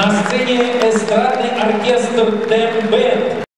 На сцене эстрадный оркестр «Тембет».